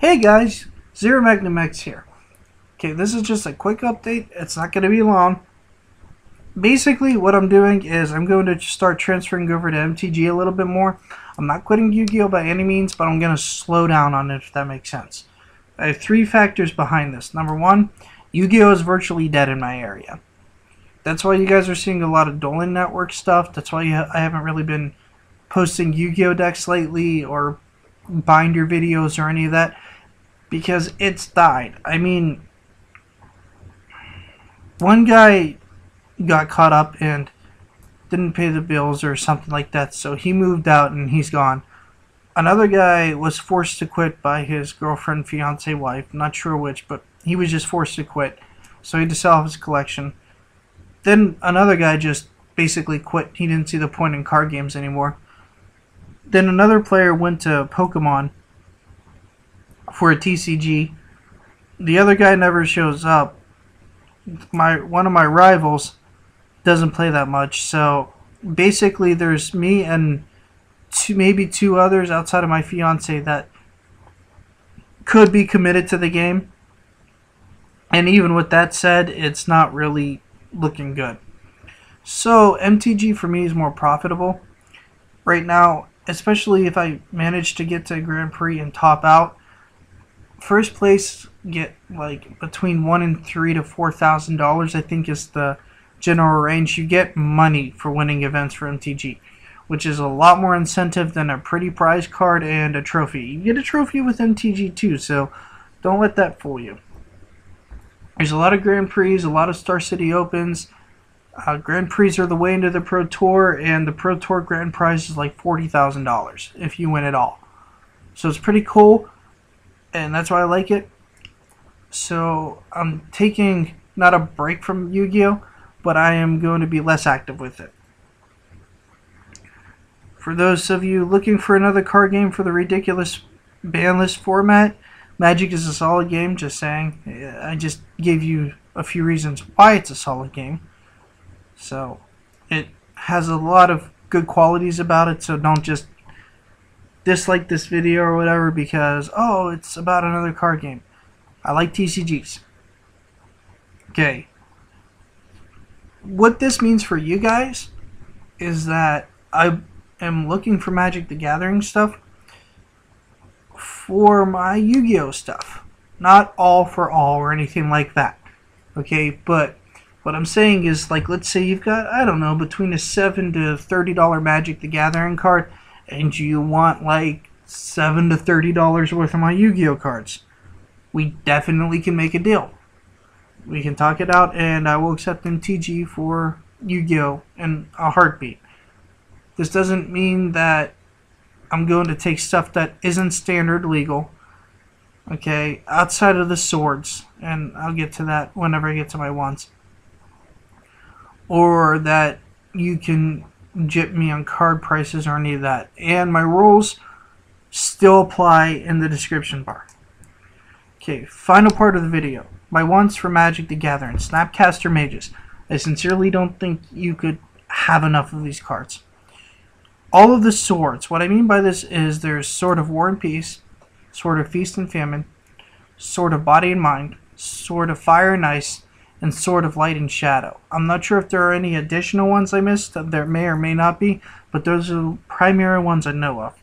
Hey guys, Zero Magnum X here. Okay, this is just a quick update. It's not going to be long. Basically, what I'm doing is I'm going to start transferring over to MTG a little bit more. I'm not quitting Yu-Gi-Oh! by any means, but I'm going to slow down on it if that makes sense. I have three factors behind this. Number one, Yu-Gi-Oh! is virtually dead in my area. That's why you guys are seeing a lot of Dueling Network stuff. That's why I haven't really been posting Yu-Gi-Oh! decks lately or binder videos or any of that because it's died. I mean, one guy got caught up and didn't pay the bills or something like that, so he moved out and he's gone. Another guy was forced to quit by his girlfriend, fiance, wife, not sure which, but he was just forced to quit, so he had to sell off his collection. Then another guy just basically quit. He didn't see the point in card games anymore. Then another player went to Pokemon for a TCG. The other guy never shows up. My one of my rivals doesn't play that much, so basically there's me and two, maybe two others outside of my fiance that could be committed to the game. And even with that said, it's not really looking good. So MTG for me is more profitable right now, especially if I manage to get to Grand Prix and top out first place get like between one and three to four thousand dollars. I think is the general range. You get money for winning events for MTG, which is a lot more incentive than a pretty prize card and a trophy. You get a trophy with MTG too, so don't let that fool you. There's a lot of Grand Prix, a lot of Star City Opens. Uh, Grand Prix are the way into the Pro Tour, and the Pro Tour Grand Prize is like $40,000 if you win it all. So it's pretty cool and that's why I like it. So I'm taking not a break from Yu-Gi-Oh, but I am going to be less active with it. For those of you looking for another card game for the ridiculous ban list format, Magic is a solid game, just saying. I just gave you a few reasons why it's a solid game. So, it has a lot of good qualities about it, so don't just dislike this video or whatever because, oh, it's about another card game. I like TCGs. Okay. What this means for you guys is that I am looking for Magic the Gathering stuff for my Yu-Gi-Oh stuff. Not all for all or anything like that. Okay, but what I'm saying is like let's say you've got I don't know between a 7 to 30 dollar Magic the Gathering card and you want like seven to thirty dollars worth of my Yu-Gi-Oh cards, we definitely can make a deal. We can talk it out, and I will accept MTG for Yu-Gi-Oh in a heartbeat. This doesn't mean that I'm going to take stuff that isn't standard legal. Okay, outside of the swords, and I'll get to that whenever I get to my ones. Or that you can jip me on card prices or any of that. And my rules still apply in the description bar. Okay, final part of the video. My wants for Magic the Gathering, Snapcaster Mages. I sincerely don't think you could have enough of these cards. All of the swords. What I mean by this is there's Sword of War and Peace, Sword of Feast and Famine, Sword of Body and Mind, Sword of Fire and Ice, and Sword of Light and Shadow. I'm not sure if there are any additional ones I missed. There may or may not be, but those are the primary ones I know of.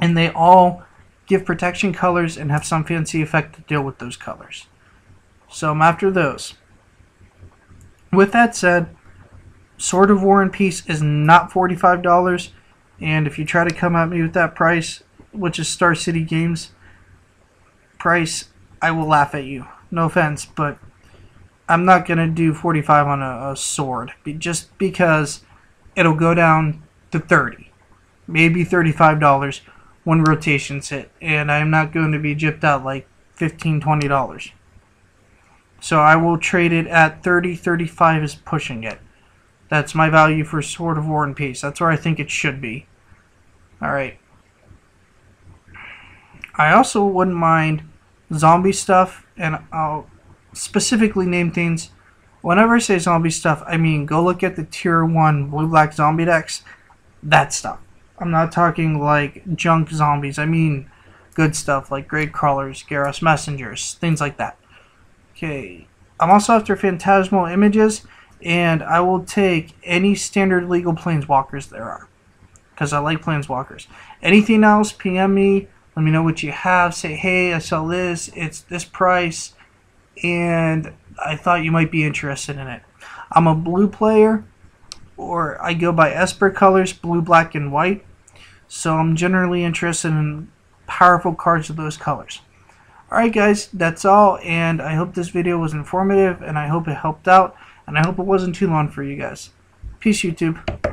And they all give protection colors and have some fancy effect to deal with those colors. So I'm after those. With that said, Sword of War and Peace is not $45, and if you try to come at me with that price, which is Star City Games price, I will laugh at you. No offense, but I'm not going to do 45 on a, a sword just because it'll go down to 30 maybe $35 when rotations hit and I'm not going to be gypped out like 15 $20 so I will trade it at 30 35 is pushing it. That's my value for Sword of War and Peace. That's where I think it should be. Alright. I also wouldn't mind zombie stuff and I'll specifically name things. Whenever I say zombie stuff, I mean go look at the tier 1 blue black zombie decks. That stuff. I'm not talking like junk zombies. I mean good stuff like Grade Crawlers, Geralf's Messengers, things like that. Okay, I'm also after Phantasmal Images, and I will take any standard legal Planeswalkers there are, because I like Planeswalkers. Anything else, PM me, let me know what you have, say, hey, I sell this, it's this price, and I thought you might be interested in it. I'm a blue player, or I go by Esper colors, blue, black, and white. So I'm generally interested in powerful cards of those colors. Alright guys, that's all, and I hope this video was informative, and I hope it helped out, and I hope it wasn't too long for you guys. Peace YouTube.